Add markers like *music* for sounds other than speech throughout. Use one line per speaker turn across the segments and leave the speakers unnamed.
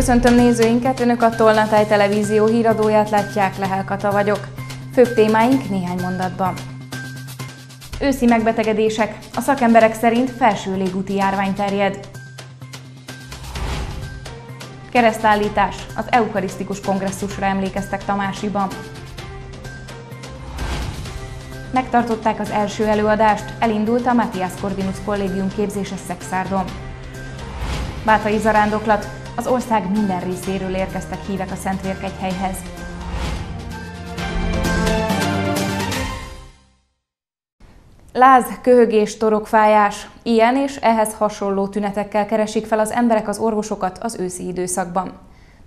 Köszöntöm nézőinket, Önök a Tolnatáj Televízió híradóját látják, Lehel Kata vagyok. Főbb témáink néhány mondatban. Őszi megbetegedések. A szakemberek szerint felső légúti járvány terjed. Keresztállítás. Az eukarisztikus kongresszusra emlékeztek Tamásiban. Megtartották az első előadást, elindult a Matthias Corvinus Kollégium képzése Szexárdon. Bátai zarándoklat, az ország minden részéről érkeztek hívek a Szentvérkegyhelyhez. Láz, köhögés, torokfájás. Ilyen és ehhez hasonló tünetekkel keresik fel az emberek az orvosokat az őszi időszakban.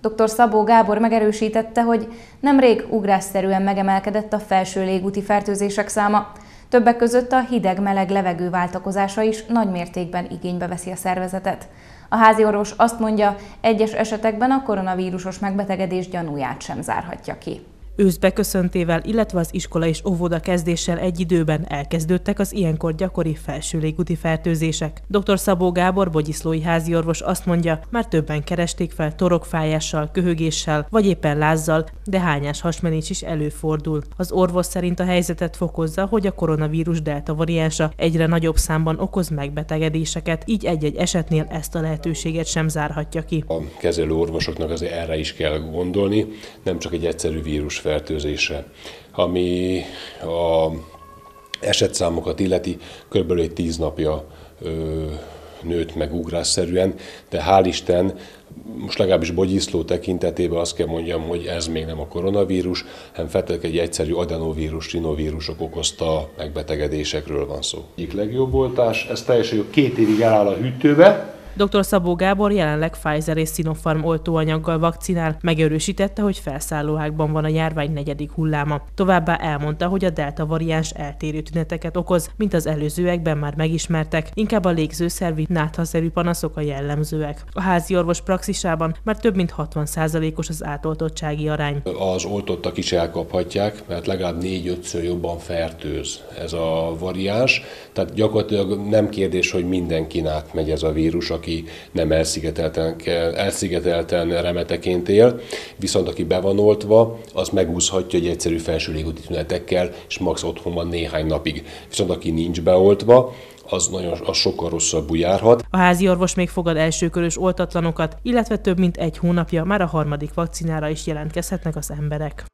Dr. Szabó Gábor megerősítette, hogy nemrég ugrásszerűen megemelkedett a felső légúti fertőzések száma. Többek között a hideg-meleg levegő váltakozása is nagy mértékben igénybe veszi a szervezetet. A házi orvos azt mondja, egyes esetekben a koronavírusos megbetegedés gyanúját sem zárhatja ki.
Ősz beköszöntével, illetve az iskola és óvoda kezdéssel egy időben elkezdődtek az ilyenkor gyakori felső légúti fertőzések. Dr. Szabó Gábor, bogyiszlói háziorvos azt mondja, már többen keresték fel torokfájással, köhögéssel, vagy éppen lázzal, de hányás hasmenés is előfordul. Az orvos szerint a helyzetet fokozza, hogy a koronavírus delta variánsa egyre nagyobb számban okoz megbetegedéseket, így egy-egy esetnél ezt a lehetőséget sem zárhatja ki.
A kezelő orvosoknak azért erre is kell gondolni, nem csak egy egyszerű vírus fertőzésre. Ami a esetszámokat illeti, kb. egy tíz napja ö, nőtt meg ugrásszerűen, de hál' Isten, most legalábbis Bogyiszló tekintetében azt kell mondjam, hogy ez még nem a koronavírus, hanem feltétlenül egy egyszerű adenovírus, rinovírusok okozta megbetegedésekről van szó.
Egyik legjobb oltás, ez teljesen jó, két évig eláll a hűtőbe,
Dr. Szabó Gábor jelenleg Pfizer és Sinopharm oltóanyaggal vakcinál, megerősítette, hogy felszállóákban van a járvány negyedik hulláma. Továbbá elmondta, hogy a delta variáns eltérő tüneteket okoz, mint az előzőekben már megismertek, inkább a légzőszervi náthaszerű panaszok a jellemzőek. A házi orvos praxisában már több mint 60%-os az átoltottsági arány.
Az oltottak is elkaphatják, mert legalább 4-5-ször jobban fertőz ez a variáns, tehát gyakorlatilag nem kérdés, hogy mindenkin átmegy ez a vírus, aki nem elszigetelten, elszigetelten remeteként él, viszont aki be van oltva, az megúszhatja egy egyszerű felső légúti tünetekkel, és max otthon van néhány napig. Viszont aki nincs beoltva, az, nagyon, az sokkal rosszabbul járhat.
A házi orvos még fogad elsőkörös oltatlanokat, illetve több mint egy hónapja már a harmadik vakcinára is jelentkezhetnek az emberek.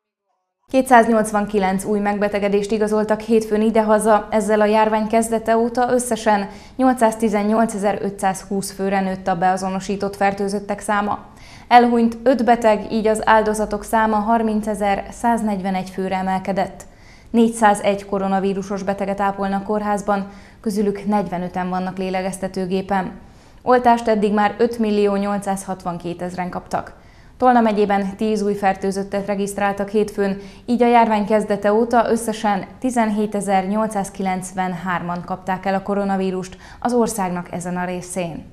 289 új megbetegedést igazoltak hétfőn idehaza, ezzel a járvány kezdete óta összesen 818.520 főre nőtt a beazonosított fertőzöttek száma. Elhunyt 5 beteg, így az áldozatok száma 30.141 főre emelkedett. 401 koronavírusos beteget ápolnak kórházban, közülük 45-en vannak lélegeztetőgépen. Oltást eddig már 5 millió 862 ezeren kaptak. Tolna megyében 10 új fertőzöttet regisztráltak hétfőn, így a járvány kezdete óta összesen 17.893-an kapták el a koronavírust az országnak ezen a részén.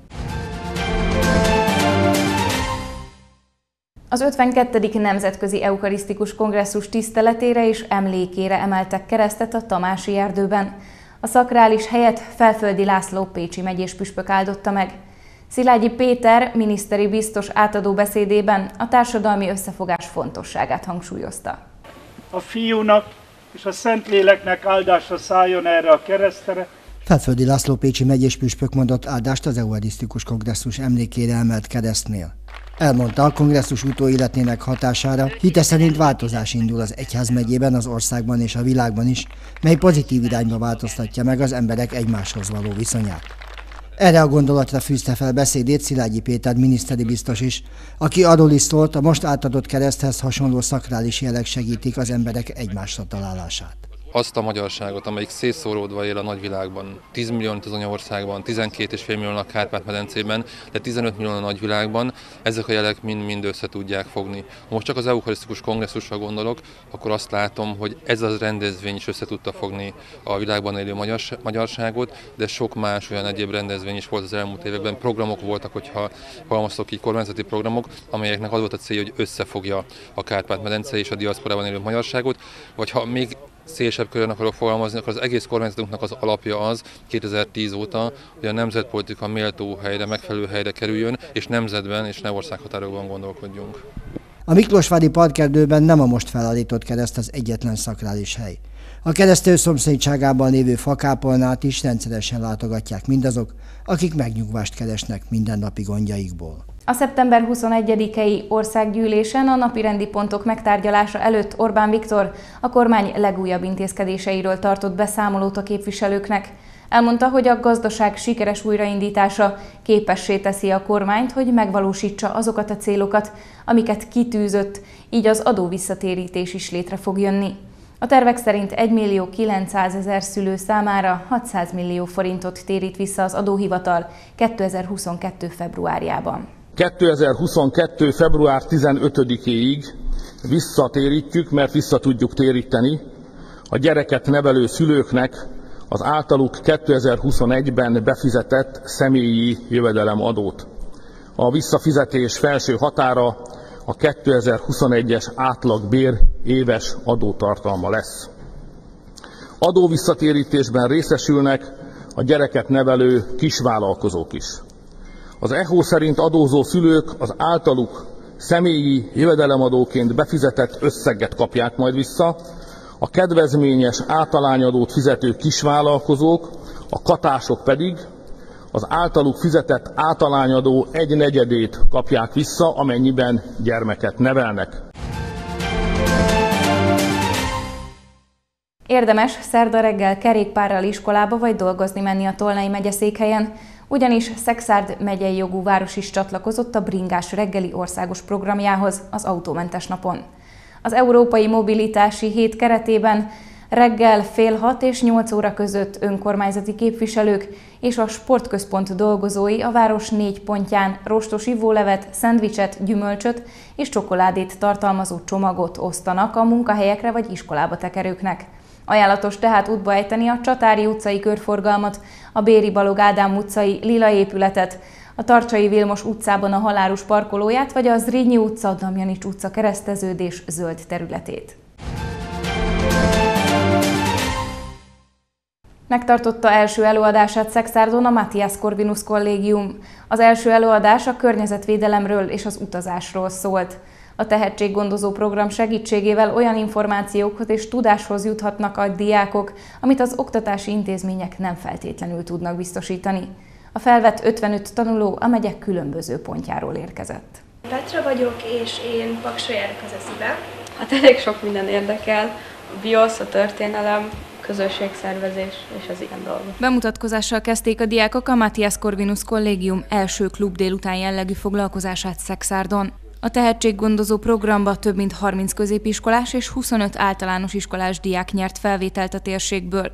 Az 52. Nemzetközi Eukarisztikus Kongresszus tiszteletére és emlékére emeltek keresztet a Tamási erdőben. A szakrális helyet Felföldi László Pécsi megyés püspök áldotta meg. Szilágyi Péter miniszteri biztos átadó beszédében a társadalmi összefogás fontosságát hangsúlyozta.
A fiúnak és a Szentléleknek áldása szálljon erre a keresztre,
Felföldi László Pécsi megyés püspök mondott áldást az Euarisztikus Kongresszus emlékére emelt keresztnél. Elmondta, a kongresszus utóéletének hatására hite szerint változás indul az egyház megyében, az országban és a világban is, mely pozitív irányba változtatja meg az emberek egymáshoz való viszonyát. Erre a gondolatra fűzte fel beszédét Szilágyi Péter miniszteri biztos is, aki arról a most átadott kereszthez hasonló szakrális jelek segítik az emberek egymásra találását
azt a magyarságot, amelyik szétszóródva él a nagyvilágban. 10 millió az anyaországban, 12,5 millió a Kárpát-medencében, de 15 millió a nagyvilágban, ezek a jelek mind-mind össze tudják fogni. Ha most csak az eukarisztikus kongresszusra gondolok, akkor azt látom, hogy ez az rendezvény is össze tudta fogni a világban élő magyarságot, de sok más olyan egyéb rendezvény is volt az elmúlt években. Programok voltak, hogyha halmaztok így kormányzati programok, amelyeknek az volt a célja, hogy összefogja a Kárpát-medence és a diaszporában élő magyarságot, vagy ha még szélesebb körön akarok fogalmazni, akkor az egész kormányzatunknak az alapja az 2010 óta, hogy a nemzetpolitika méltó helyre, megfelelő helyre kerüljön, és nemzetben és ne országhatárokban gondolkodjunk.
A Miklósvádi parkerdőben nem a most felállított kereszt az egyetlen szakrális hely. A keresztő szomszédságában lévő fakápolnát is rendszeresen látogatják mindazok, akik megnyugvást keresnek mindennapi gondjaikból.
A szeptember 21-i országgyűlésen a napirendi pontok megtárgyalása előtt Orbán Viktor a kormány legújabb intézkedéseiről tartott beszámolót a képviselőknek. Elmondta, hogy a gazdaság sikeres újraindítása képessé teszi a kormányt, hogy megvalósítsa azokat a célokat, amiket kitűzött, így az adóvisszatérítés is létre fog jönni. A tervek szerint 1 millió 900 ezer szülő számára 600 millió forintot térít vissza az adóhivatal 2022. februárjában.
2022. február 15-éig visszatérítjük, mert vissza tudjuk téríteni a gyereket nevelő szülőknek az általuk 2021-ben befizetett személyi jövedelemadót. A visszafizetés felső határa a 2021-es átlagbér éves adótartalma lesz. Adóvisszatérítésben részesülnek a gyereket nevelő kisvállalkozók is. Az EHO szerint adózó szülők az általuk személyi jövedelemadóként befizetett összeget kapják majd vissza, a kedvezményes általányadót fizető kisvállalkozók, a katások pedig az általuk fizetett általányadó egy negyedét kapják vissza, amennyiben gyermeket nevelnek.
Érdemes szerda reggel kerékpárral iskolába vagy dolgozni menni a Tolnai megyeszékhelyen, ugyanis Szexárd megyei jogú város is csatlakozott a bringás reggeli országos programjához az autómentes napon. Az Európai Mobilitási Hét keretében reggel fél hat és nyolc óra között önkormányzati képviselők és a sportközpont dolgozói a város négy pontján rostos ivólevet, szendvicset, gyümölcsöt és csokoládét tartalmazó csomagot osztanak a munkahelyekre vagy iskolába tekerőknek. Ajánlatos tehát útba ejteni a Csatári utcai körforgalmat, a Béri Balog Ádám utcai lila épületet, a Tarcsai Vilmos utcában a Halárus parkolóját, vagy a Zrínyi utca, Damjanics utca kereszteződés zöld területét. Megtartotta első előadását Szexárdon a Matthias Corvinus Kollégium. Az első előadás a környezetvédelemről és az utazásról szólt. A tehetséggondozó program segítségével olyan információkhoz és tudáshoz juthatnak a diákok, amit az oktatási intézmények nem feltétlenül tudnak biztosítani. A felvett 55 tanuló a megyek különböző pontjáról érkezett.
Petra vagyok, és én Paksra járok az eszibe.
Hát elég sok minden érdekel, a biosz, a történelem, közösségszervezés és az ilyen dolgok.
Bemutatkozással kezdték a diákok a Matthias Corvinus Kollégium első klub délután jellegű foglalkozását Szexárdon. A tehetséggondozó programba több mint 30 középiskolás és 25 általános iskolás diák nyert felvételt a térségből.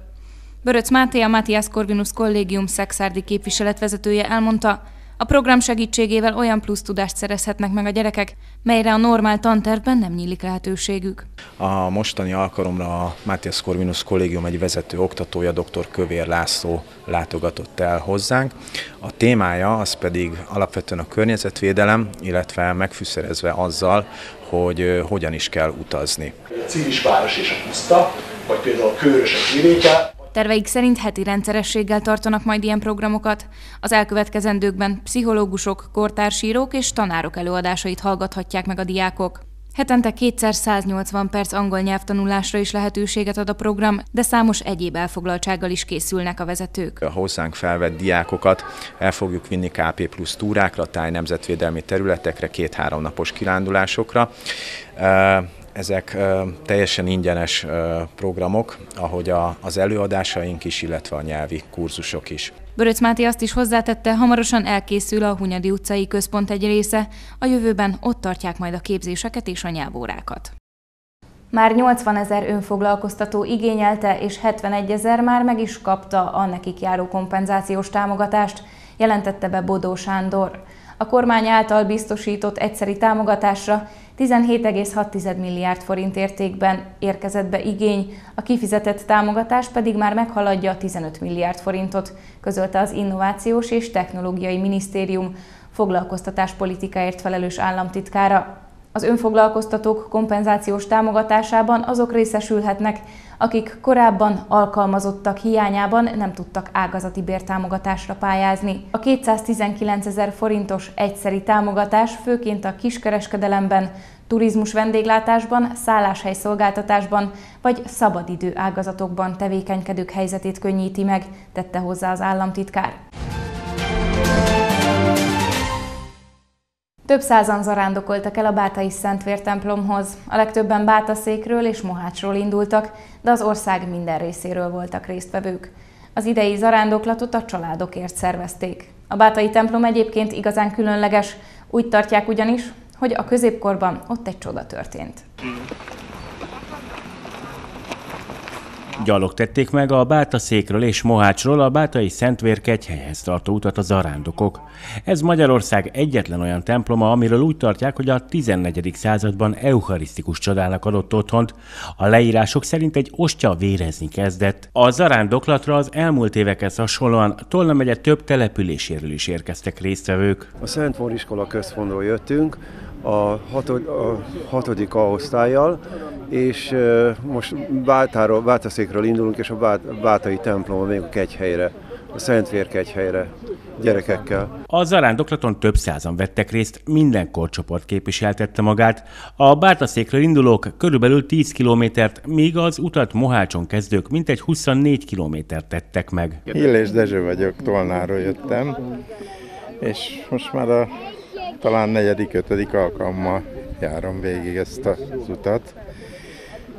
Böröc Máté, a Matthias Corvinus Kollégium szexárdi képviseletvezetője elmondta, a program segítségével olyan plusz tudást szerezhetnek meg a gyerekek, melyre a normál tantervben nem nyílik lehetőségük.
A mostani alkalomra a Matthias Corvinus Kollégium egy vezető oktatója, dr. Kövér László látogatott el hozzánk. A témája az pedig alapvetően a környezetvédelem, illetve megfűszerezve azzal, hogy hogyan is kell utazni.
A Civisváros és a puszta, vagy például a Körösek vidéke,
Terveik szerint heti rendszerességgel tartanak majd ilyen programokat. Az elkövetkezendőkben pszichológusok, kortársírók és tanárok előadásait hallgathatják meg a diákok. Hetente kétszer 180 perc angol nyelvtanulásra is lehetőséget ad a program, de számos egyéb elfoglaltsággal is készülnek a vezetők.
A hozzánk felvett diákokat el fogjuk vinni KP plusz túrákra, táj nemzetvédelmi területekre, két-három napos kirándulásokra. Ezek teljesen ingyenes programok, ahogy az előadásaink is, illetve a nyelvi kurzusok is.
Böröc Máté azt is hozzátette, hamarosan elkészül a Hunyadi utcai központ egy része, a jövőben ott tartják majd a képzéseket és a nyelvórákat. Már 80 ezer önfoglalkoztató igényelte, és 71 ezer már meg is kapta a nekik járó kompenzációs támogatást, jelentette be Bodó Sándor. A kormány által biztosított egyszeri támogatásra 17,6 milliárd forint értékben érkezett be igény, a kifizetett támogatás pedig már meghaladja a 15 milliárd forintot, közölte az Innovációs és Technológiai Minisztérium foglalkoztatás politikáért felelős államtitkára. Az önfoglalkoztatók kompenzációs támogatásában azok részesülhetnek, akik korábban alkalmazottak hiányában nem tudtak ágazati bértámogatásra pályázni. A 219 ezer forintos egyszeri támogatás főként a kiskereskedelemben, turizmus vendéglátásban, szálláshely szolgáltatásban vagy szabadidő ágazatokban tevékenykedők helyzetét könnyíti meg, tette hozzá az államtitkár. Több százan zarándokoltak el a Bátai Szentvér templomhoz. A legtöbben Bátaszékről és Mohácsról indultak, de az ország minden részéről voltak résztvevők. Az idei zarándoklatot a családokért szervezték. A Bátai templom egyébként igazán különleges, úgy tartják ugyanis, hogy a középkorban ott egy csoda történt.
Gyalog tették meg a Bátaszékről és Mohácsról a Bátai Szentvér kegyhelyhez tartó utat a zarándokok. Ez Magyarország egyetlen olyan temploma, amiről úgy tartják, hogy a 14. században eucharisztikus csodának adott otthont. A leírások szerint egy ostya vérezni kezdett. A zarándoklatra az elmúlt évekhez hasonlóan Tolna megye több településéről is érkeztek résztvevők.
A Szent iskola központból jöttünk, a, hatod, a hatodik A osztályjal, és most Bátáról, Bátaszékről indulunk, és a Bát, Bátai templomon még a kegyhelyre, a Szentvér kegyhelyre gyerekekkel.
A zarándoklaton több százan vettek részt, minden korcsoport képviseltette magát. A Bátaszékről indulók körülbelül 10 kilométert, míg az utat Mohácson kezdők mintegy 24 kilométert tettek meg.
Illés Dezső vagyok, Tolnáról jöttem, és most már a talán negyedik, ötödik alkalommal járom végig ezt az utat,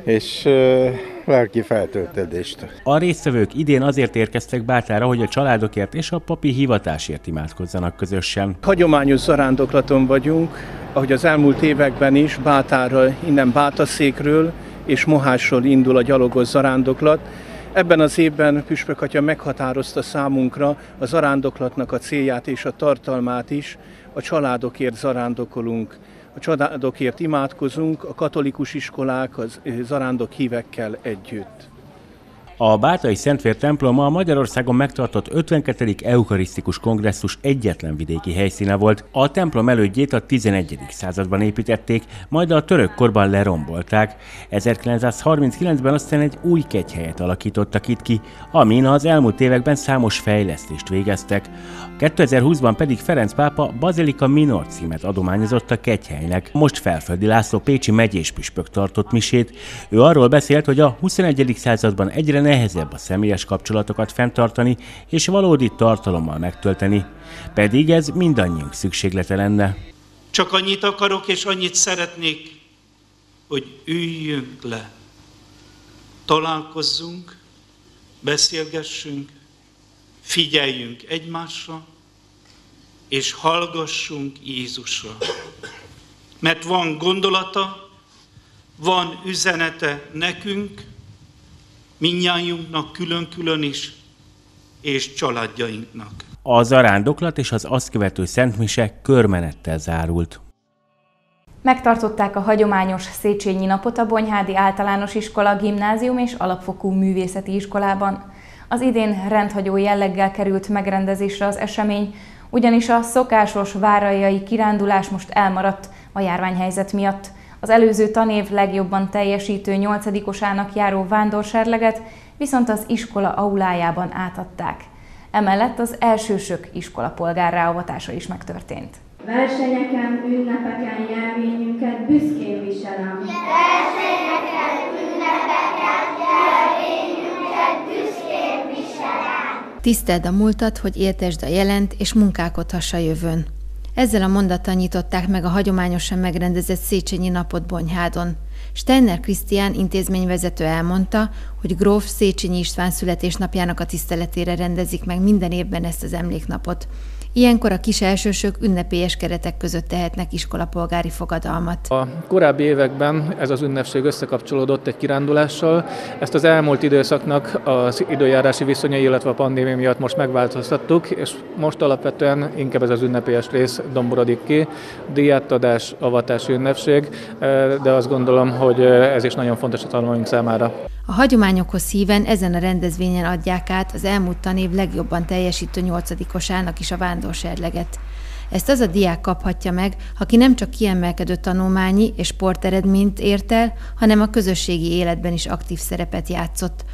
és uh, lelki feltöltődést.
A résztvevők idén azért érkeztek Bátára, hogy a családokért és a papi hivatásért imádkozzanak közösen.
Hagyományos zarándoklaton vagyunk, ahogy az elmúlt években is Bátára, innen Bátaszékről és Mohásról indul a gyalogos zarándoklat, Ebben az évben Püspök Atya meghatározta számunkra a zarándoklatnak a célját és a tartalmát is, a családokért zarándokolunk, a családokért imádkozunk, a katolikus iskolák az zarándok hívekkel együtt.
A Bátai Szentvér temploma a Magyarországon megtartott 52. eukarisztikus kongresszus egyetlen vidéki helyszíne volt. A templom elődjét a 11. században építették, majd a török korban lerombolták. 1939-ben aztán egy új kegyhelyet alakítottak itt ki, amin az elmúlt években számos fejlesztést végeztek. 2020-ban pedig Ferenc pápa Bazilika Minor címet adományozott a kegyhelynek. Most Felföldi László Pécsi megyéspüspök tartott misét. Ő arról beszélt, hogy a 21. században egyre nehezebb a személyes kapcsolatokat fenntartani és valódi tartalommal megtölteni, pedig ez mindannyiunk szükséglete lenne.
Csak annyit akarok és annyit szeretnék, hogy üljünk le, találkozzunk, beszélgessünk, figyeljünk egymásra, és hallgassunk Jézusra. Mert van gondolata, van üzenete nekünk, minnyájunknak külön-külön is, és családjainknak.
A zarándoklat és az azt követő szentmise körmenettel zárult.
Megtartották a hagyományos Széchenyi napot a Bonyhádi Általános Iskola, Gimnázium és Alapfokú Művészeti Iskolában. Az idén rendhagyó jelleggel került megrendezésre az esemény, ugyanis a szokásos várajai kirándulás most elmaradt a járványhelyzet miatt. Az előző tanév legjobban teljesítő nyolcadikosának járó vándorserleget viszont az iskola aulájában átadták. Emellett az elsősök iskola polgárráavatása is megtörtént.
Versenyeken, ünnepeken jelvényünket büszkén viselem. Versenyeken, ünnepeken jelvényünket büszkén viselem.
Tiszteld a múltat, hogy értesd a jelent, és munkálkodhass a jövőn. Ezzel a mondattal nyitották meg a hagyományosan megrendezett Széchenyi napot Bonyhádon. Steiner Krisztián intézményvezető elmondta, hogy Gróf Széchenyi István születésnapjának a tiszteletére rendezik meg minden évben ezt az emléknapot. Ilyenkor a kis elsősök ünnepélyes keretek között tehetnek iskolapolgári fogadalmat.
A korábbi években ez az ünnepség összekapcsolódott egy kirándulással. Ezt az elmúlt időszaknak az időjárási viszonyai, illetve a pandémia miatt most megváltoztattuk, és most alapvetően inkább ez az ünnepélyes rész domborodik ki. Díjátadás, avatási ünnepség, de azt gondolom, hogy ez is nagyon fontos a tanulmányunk számára.
A hagyományokhoz híven ezen a rendezvényen adják át az elmúlt tanév legjobban teljesítő nyolcadikosának is a vándorserleget. Ezt az a diák kaphatja meg, aki nem csak kiemelkedő tanulmányi és sporteredményt ért el, hanem a közösségi életben is aktív szerepet játszott.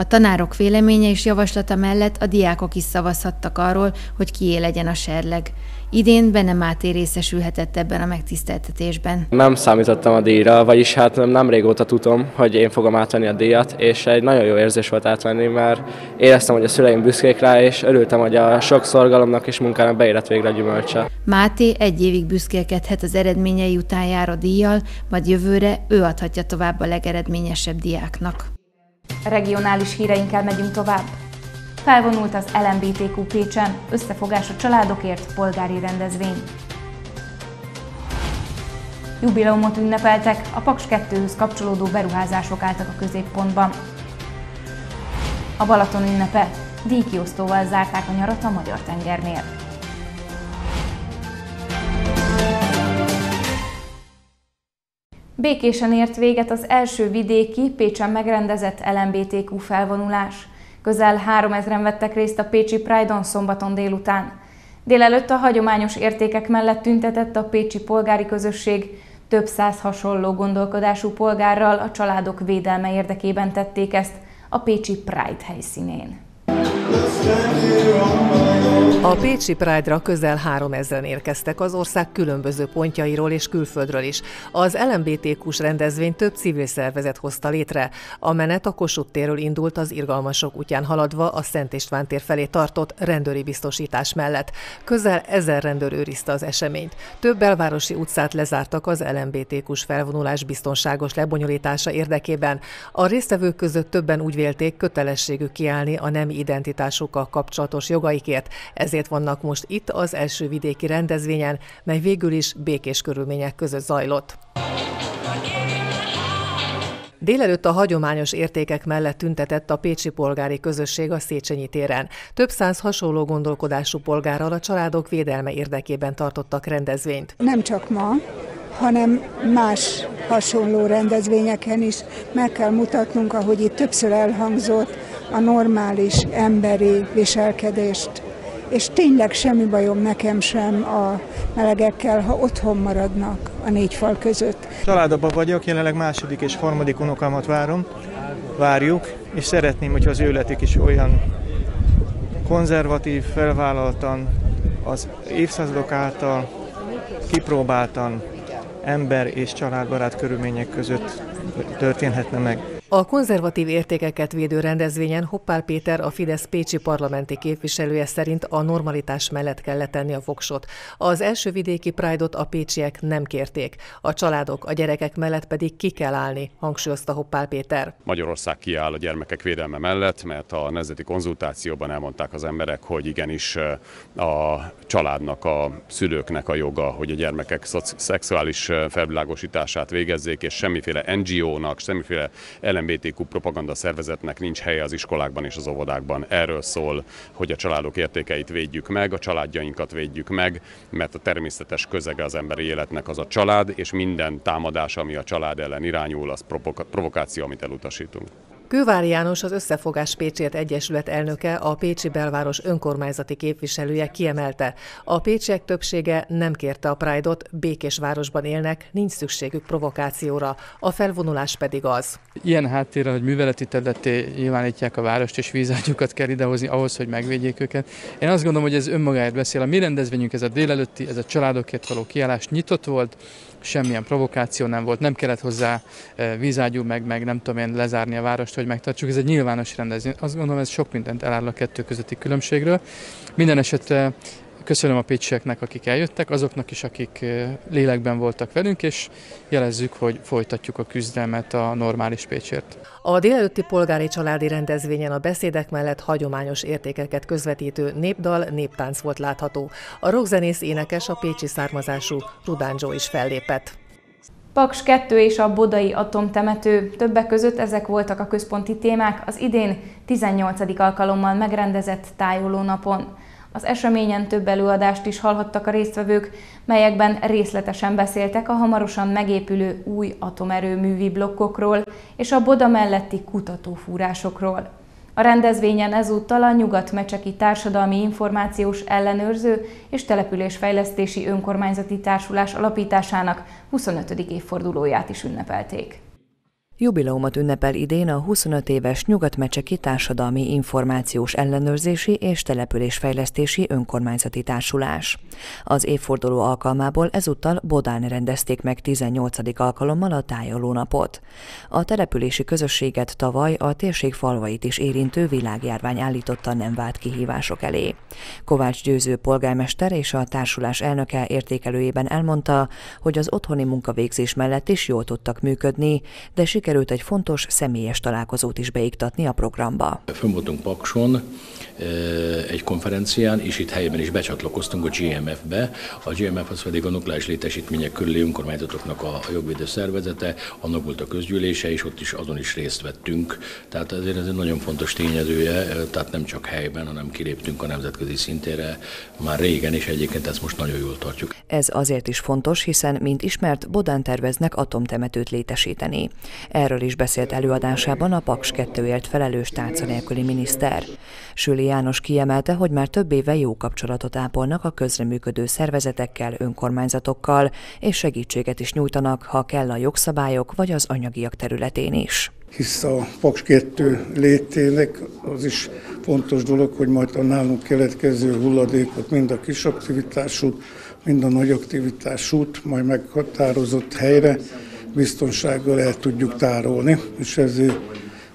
A tanárok véleménye és javaslata mellett a diákok is szavazhattak arról, hogy kié legyen a serleg. Idén Benne Máté részesülhetett ebben a megtiszteltetésben.
Nem számítottam a díjra, vagyis hát nem régóta tudom, hogy én fogom átvenni a díjat, és egy nagyon jó érzés volt átvenni, mert éreztem, hogy a szüleim büszkék rá, és örültem, hogy a sok szorgalomnak és munkának beérett végre a gyümölcse.
Máté egy évig büszkélkedhet az eredményei után járó díjjal, majd jövőre ő adhatja tovább a legeredményesebb diáknak.
Regionális híreinkkel megyünk tovább. Felvonult az LMBTQ Pécsen, összefogás a családokért, polgári rendezvény. Jubileumot ünnepeltek, a Paks 2-höz kapcsolódó beruházások álltak a középpontban. A Balaton ünnepe, díjkiosztóval zárták a nyarat a Magyar tengernél. Békésen ért véget az első vidéki, Pécsen megrendezett LMBTQ felvonulás. Közel 3000-en vettek részt a Pécsi Pride-on szombaton délután. Délelőtt a hagyományos értékek mellett tüntetett a pécsi polgári közösség, több száz hasonló gondolkodású polgárral a családok védelme érdekében tették ezt a Pécsi Pride helyszínén.
A Pécsi Pride-ra közel 3000 érkeztek az ország különböző pontjairól és külföldről is. Az LMBTQ-s rendezvény több civil szervezet hozta létre. A menet a Kossuth térről indult az irgalmasok útján haladva a Szent István tér felé tartott rendőri biztosítás mellett. Közel ezer rendőr őrizte az eseményt. Több belvárosi utcát lezártak az LMBTQ-s felvonulás biztonságos lebonyolítása érdekében. A résztvevők között többen úgy vélték kötelességük kiállni a nemi identitásukkal kapcsolatos jogaikért, ezért vannak most itt az első vidéki rendezvényen, mely végül is békés körülmények között zajlott. Délelőtt a hagyományos értékek mellett tüntetett a Pécsi polgári közösség a Széchenyi téren. Több száz hasonló gondolkodású polgárral a családok védelme érdekében tartottak rendezvényt.
Nem csak ma, hanem más hasonló rendezvényeken is meg kell mutatnunk, ahogy itt többször elhangzott, a normális emberi viselkedést és tényleg semmi bajom nekem sem a melegekkel, ha otthon maradnak a négy fal között.
Családban vagyok, jelenleg második és harmadik unokámat várom, várjuk, és szeretném, hogy az őletük is olyan konzervatív, felvállaltan, az évszázadok által kipróbáltan ember és családbarát körülmények között történhetne meg.
A konzervatív értékeket védő rendezvényen Hoppál Péter, a Fidesz Pécsi parlamenti képviselője szerint a normalitás mellett kell letenni a voksot. Az első vidéki Pride-ot a pécsiek nem kérték. A családok, a gyerekek mellett pedig ki kell állni, hangsúlyozta Hoppál Péter.
Magyarország kiáll a gyermekek védelme mellett, mert a nemzeti konzultációban elmondták az emberek, hogy igenis a családnak, a szülőknek a joga, hogy a gyermekek szexuális felvilágosítását végezzék, és semmiféle NGO-nak, semmiféle LMBTQ propaganda szervezetnek nincs helye az iskolákban és az óvodákban. Erről szól, hogy a családok értékeit védjük meg, a családjainkat védjük meg, mert a természetes közege az emberi életnek az a család, és minden támadás, ami a család ellen irányul, az provokáció, amit elutasítunk.
Kővári János az Összefogás Pécsért Egyesület elnöke, a Pécsi belváros önkormányzati képviselője kiemelte. A pécsiek többsége nem kérte a Pride-ot, békés élnek, nincs szükségük provokációra, a felvonulás pedig az.
Ilyen háttérrel, hogy műveleti területé nyilvánítják a várost, és vízágyukat kell idehozni ahhoz, hogy megvédjék őket. Én azt gondolom, hogy ez önmagáért beszél. A mi rendezvényünk, ez a délelőtti, ez a családokért való kiállás nyitott volt, semmilyen provokáció nem volt, nem kellett hozzá eh, vízágyú, meg, meg nem tudom én lezárni a várost, hogy megtartsuk. Ez egy nyilvános rendezvény. Azt gondolom, ez sok mindent eláll a kettő közötti különbségről. Minden esetre Köszönöm a pécsieknek, akik eljöttek, azoknak is, akik lélekben voltak velünk, és jelezzük, hogy folytatjuk a küzdelmet a normális Pécsért.
A délelőtti polgári családi rendezvényen a beszédek mellett hagyományos értékeket közvetítő népdal, néptánc volt látható. A rockzenész énekes a pécsi származású Rudánzsó is fellépett.
Paks 2 és a Bodai atomtemető. Többek között ezek voltak a központi témák az idén 18. alkalommal megrendezett tájoló napon. Az eseményen több előadást is hallhattak a résztvevők, melyekben részletesen beszéltek a hamarosan megépülő új atomerőművi blokkokról és a Boda melletti kutatófúrásokról. A rendezvényen ezúttal a Nyugat-Mecseki Társadalmi Információs Ellenőrző és Településfejlesztési Önkormányzati Társulás alapításának 25. évfordulóját is ünnepelték.
Jubileumot ünnepel idén a 25 éves Nyugatmecseki Társadalmi Információs Ellenőrzési és Településfejlesztési Önkormányzati Társulás. Az évforduló alkalmából ezúttal Bodán rendezték meg 18. alkalommal a tájolónapot. A települési közösséget tavaly a térség falvait is érintő világjárvány állította nem vált kihívások elé. Kovács Győző polgármester és a társulás elnöke értékelőjében elmondta, hogy az otthoni munkavégzés mellett is jól tudtak működni, de sikerült sikerült egy fontos személyes találkozót is beiktatni a programba.
Fönn voltunk Pakson egy konferencián, és itt helyben is becsatlakoztunk a GMF-be. A GMF az pedig a nukleáris létesítmények körüli önkormányzatoknak a jogvédő szervezete, annak volt a közgyűlése, és ott is azon is részt vettünk. Tehát ezért ez egy nagyon fontos tényezője, tehát nem csak helyben, hanem kiléptünk a nemzetközi szintére már régen, és egyébként ezt most nagyon jól tartjuk.
Ez azért is fontos, hiszen, mint ismert, Bodán terveznek atomtemetőt létesíteni. Erről is beszélt előadásában a Paks 2-ért felelős tárca nélküli miniszter. Süli János kiemelte, hogy már több éve jó kapcsolatot ápolnak a közreműködő szervezetekkel, önkormányzatokkal, és segítséget is nyújtanak, ha kell a jogszabályok vagy az anyagiak területén is
hisz a Paks 2 létének az is fontos dolog, hogy majd a nálunk keletkező hulladékot mind a kis aktivitásút, mind a nagy aktivitásút majd meghatározott helyre biztonsággal el tudjuk tárolni, és ezért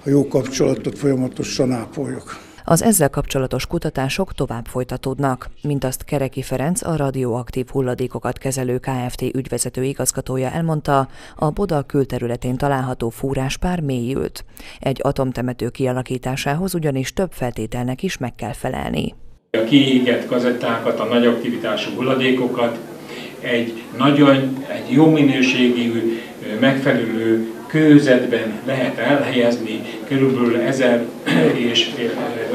a jó kapcsolatot folyamatosan ápoljuk.
Az ezzel kapcsolatos kutatások tovább folytatódnak, mint azt Kereki Ferenc, a radioaktív hulladékokat kezelő KFT ügyvezető igazgatója elmondta, a Boda külterületén található fúráspár mélyült. Egy atomtemető kialakításához ugyanis több feltételnek is meg kell felelni.
A kiégett kazettákat, a nagy aktivitású hulladékokat egy nagyon egy jó minőségű, megfelelő kőzetben lehet elhelyezni, körülbelül 1000 és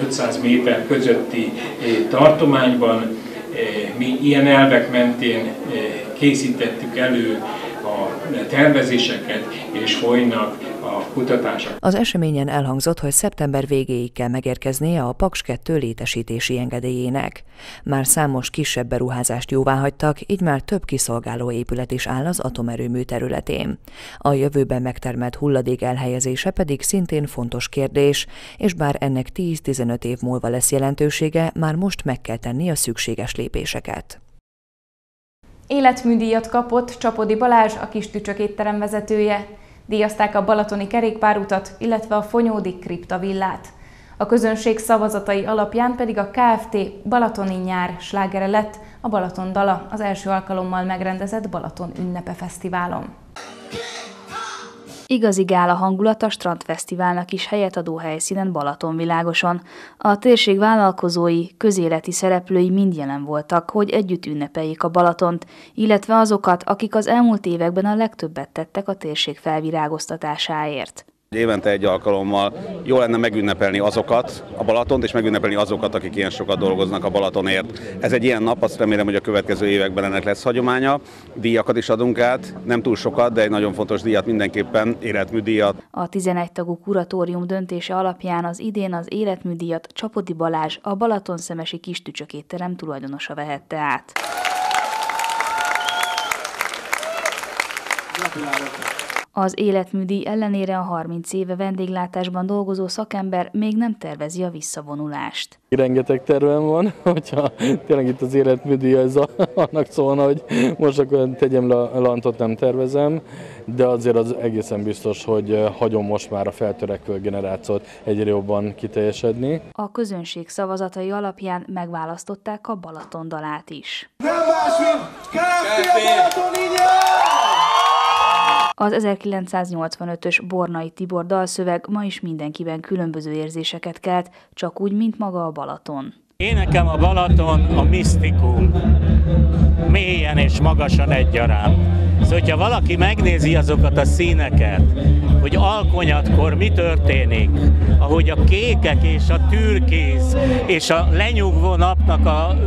500 méter közötti tartományban. Mi ilyen elvek mentén készítettük elő a tervezéseket, és folynak a kutatások.
Az eseményen elhangzott, hogy szeptember végéig kell megérkeznie a Paks 2 létesítési engedélyének. Már számos kisebb beruházást jóvá hagytak, így már több kiszolgáló épület is áll az atomerőmű területén. A jövőben megtermelt hulladék elhelyezése pedig szintén fontos kérdés, és bár ennek 10-15 év múlva lesz jelentősége, már most meg kell tenni a szükséges lépéseket.
Életműdíjat kapott Csapodi Balázs, a kis tücsök étterem vezetője. Díjazták a Balatoni kerékpárutat, illetve a Fonyódi kriptavillát. A közönség szavazatai alapján pedig a KFT Balatoni nyár slágere lett a Balaton dala az első alkalommal megrendezett Balaton ünnepe fesztiválon.
Igazi gála hangulat a Strandfesztiválnak is helyet adó helyszínen Balatonvilágoson. A térség vállalkozói, közéleti szereplői mind jelen voltak, hogy együtt ünnepeljék a Balatont, illetve azokat, akik az elmúlt években a legtöbbet tettek a térség felvirágoztatásáért.
Évente egy alkalommal jó lenne megünnepelni azokat, a Balatont, és megünnepelni azokat, akik ilyen sokat dolgoznak a Balatonért. Ez egy ilyen nap, azt remélem, hogy a következő években ennek lesz hagyománya. Díjakat is adunk át, nem túl sokat, de egy nagyon fontos díjat mindenképpen, életműdíjat.
A 11 tagú kuratórium döntése alapján az idén az életműdíjat Csapodi Balázs, a Balaton szemesi kis tücsökétterem tulajdonosa vehette át. Gratulálok! Az életműdíj ellenére a 30 éve vendéglátásban dolgozó szakember még nem tervezi a visszavonulást.
Rengeteg tervem van, *laughs* hogyha tényleg itt az életműdíj ez a, annak szólna, hogy most akkor tegyem le a lantot, nem tervezem, de azért az egészen biztos, hogy hagyom most már a feltörekvő generációt egyre jobban kiteljesedni.
A közönség szavazatai alapján megválasztották a Balaton dalát is.
Nem más, mint KFT a Balaton
az 1985-ös Bornai Tibor dalszöveg ma is mindenkiben különböző érzéseket kelt, csak úgy, mint maga a Balaton.
Én nekem a Balaton a misztikum, mélyen és magasan egyaránt. Szóval, hogyha valaki megnézi azokat a színeket, hogy alkonyatkor mi történik, ahogy a kékek és a türkész és a lenyugvó napnak a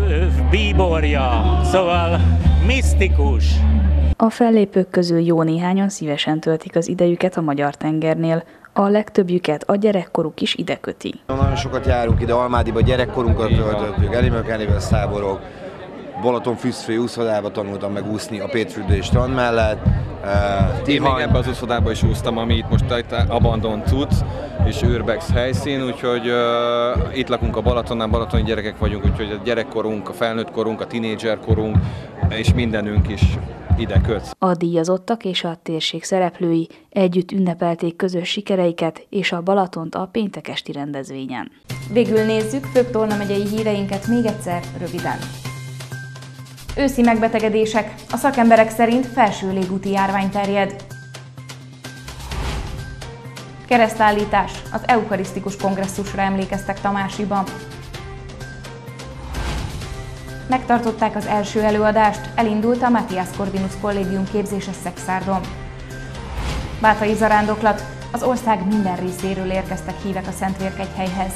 bíborja, szóval misztikus,
A fellépők közül jó néhányan szívesen töltik az idejüket a magyar tengernél, a legtöbbjüket a gyerekkoruk is ide köti.
Nagyon sokat járunk ide Almádiba, gyerekkorunkat töltöttük, Elimökenével száborok, Balaton füszfő úszodába tanultam meg úszni a Pétfürdői strand mellett.
Uh, Én még ebbe az úszodába is úsztam, ami itt most Abandon tud, és Urbex helyszín, úgyhogy uh, itt lakunk a Balatonnál, balatoni gyerekek vagyunk, úgyhogy a gyerekkorunk, a felnőtt korunk, a tinédzserkorunk, és mindenünk is ide köt.
A díjazottak és a térség szereplői együtt ünnepelték közös sikereiket és a Balatont a péntekesti rendezvényen.
Végül nézzük főbb Tolna megyei híreinket még egyszer röviden. Őszi megbetegedések. A szakemberek szerint felső légúti járvány terjed. Keresztállítás. Az eukarisztikus kongresszusra emlékeztek Tamásiban. Megtartották az első előadást, elindult a Matthias Corvinus kollégium képzése Szexárdon. Bátai zarándoklat. Az ország minden részéről érkeztek hívek a Szentvérkegyhelyhez.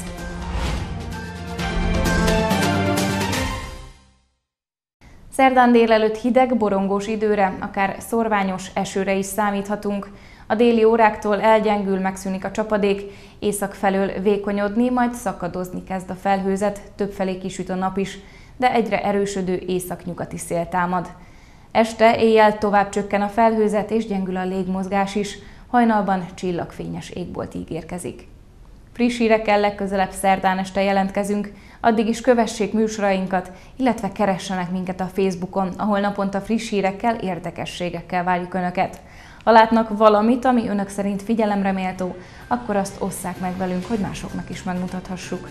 Szerdán délelőtt hideg, borongós időre, akár szorványos esőre is számíthatunk. A déli óráktól elgyengül, megszűnik a csapadék, észak felől vékonyodni, majd szakadozni kezd a felhőzet, többfelé kisüt a nap is, de egyre erősödő északnyugati szél támad. Este, éjjel tovább csökken a felhőzet és gyengül a légmozgás is, hajnalban csillagfényes égbolt ígérkezik. Friss hírekkel legközelebb szerdán este jelentkezünk, addig is kövessék műsorainkat, illetve keressenek minket a Facebookon, ahol naponta friss hírekkel, érdekességekkel várjuk Önöket. Ha látnak valamit, ami Önök szerint figyelemre méltó, akkor azt osszák meg velünk, hogy másoknak is megmutathassuk.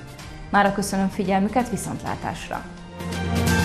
Mára köszönöm figyelmüket, viszontlátásra! Música